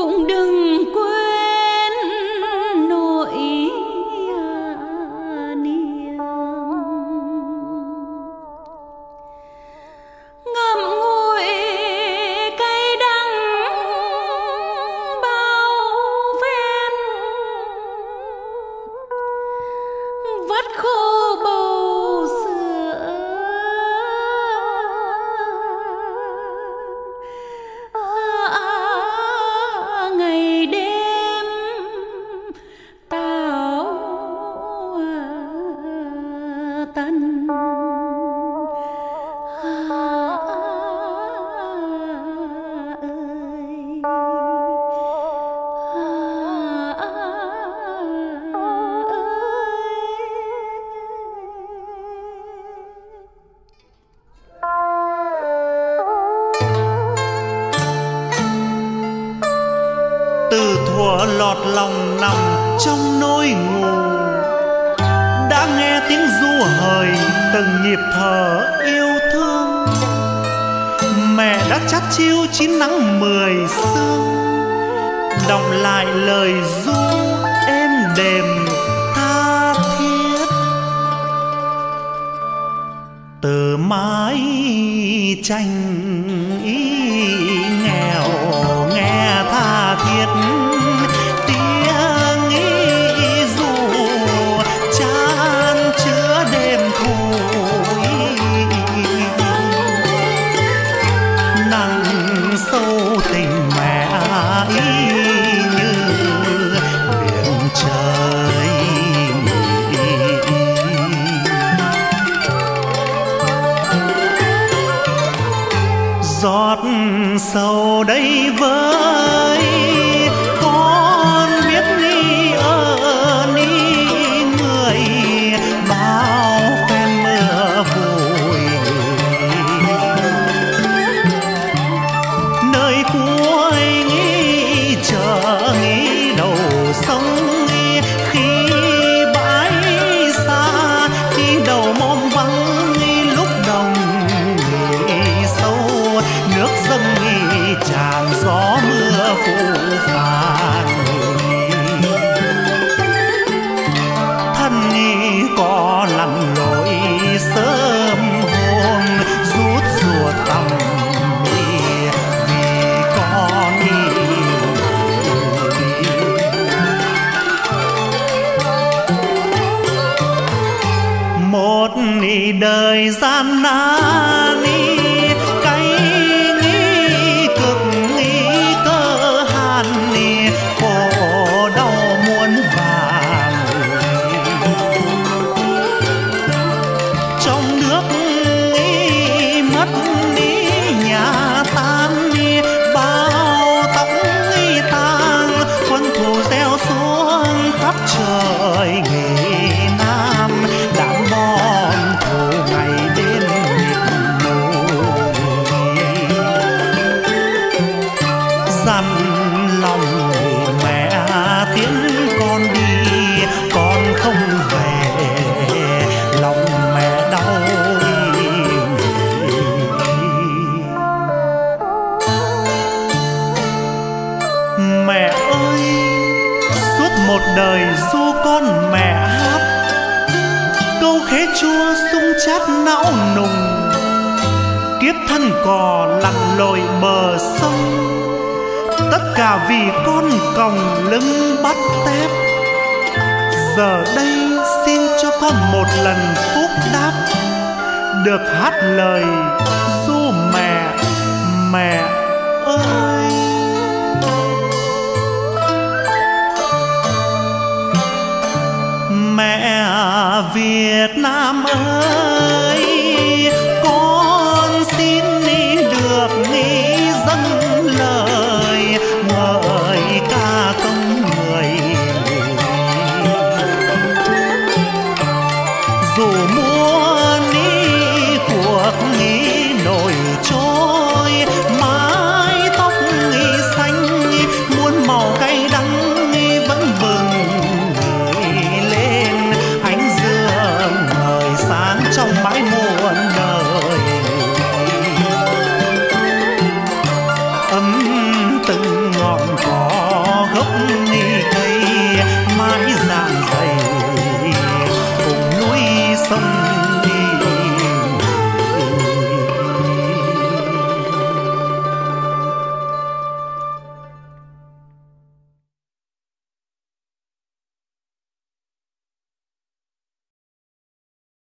cũng đừng quên tân. Từ thuở lọt lòng nằm trong nỗi ngủ đã nghe tiếng du hời, từng nhịp thở yêu thương. Mẹ đã chắt chiu chín nắng mười sương đọc lại lời du êm đềm tha thiết. Từ mái tranh ý đây thời gian nào một đời du con mẹ hát. Câu khế chua sung chát não nùng, kiếp thân cò lặn lội bờ sông. Tất cả vì con còng lưng bắt tép. Giờ đây xin cho con một lần phúc đáp, được hát lời যায় từng ngọn cỏ gốc cây mãi ràng